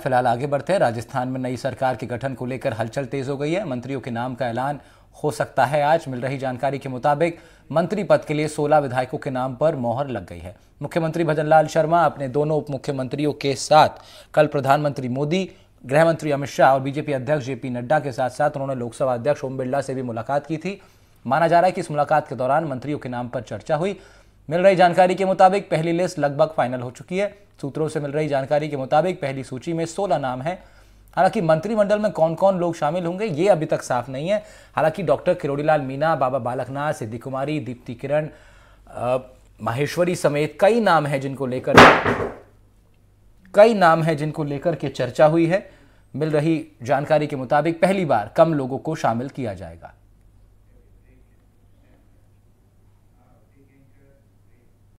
फ़िलहाल आगे बढ़ते हैं। राजस्थान में नई सरकार के गठन को लेकर हलचल तेज हो गई है। मंत्रियों के नाम का ऐलान हो सकता है आज। मिल रही जानकारी के मुताबिक मंत्री पद के लिए 16 विधायकों के नाम पर मोहर लग गई है। मुख्यमंत्री भजनलाल शर्मा अपने दोनों उप मुख्यमंत्रियों के साथ कल प्रधानमंत्री मोदी गृह मंत्री अमित शाह और बीजेपी अध्यक्ष जेपी नड्डा के साथ साथ उन्होंने लोकसभा अध्यक्ष ओम बिरला से भी मुलाकात की थी। माना जा रहा है कि इस मुलाकात के दौरान मंत्रियों के नाम पर चर्चा हुई। मिल रही जानकारी के मुताबिक पहली लिस्ट लगभग फाइनल हो चुकी है। सूत्रों से मिल रही जानकारी के मुताबिक पहली सूची में 16 नाम है। हालाँकि मंत्रिमंडल में कौन कौन लोग शामिल होंगे, ये अभी तक साफ़ नहीं है। हालाँकि डॉक्टर किरोड़ीलाल मीना बाबा बालकनाथ, सिद्धि कुमारी, दीप्ति किरण माहेश्वरी समेत कई नाम हैं जिनको लेकर, कई नाम हैं जिनको लेकर के चर्चा हुई है। मिल रही जानकारी के मुताबिक पहली बार कम लोगों को शामिल किया जाएगा।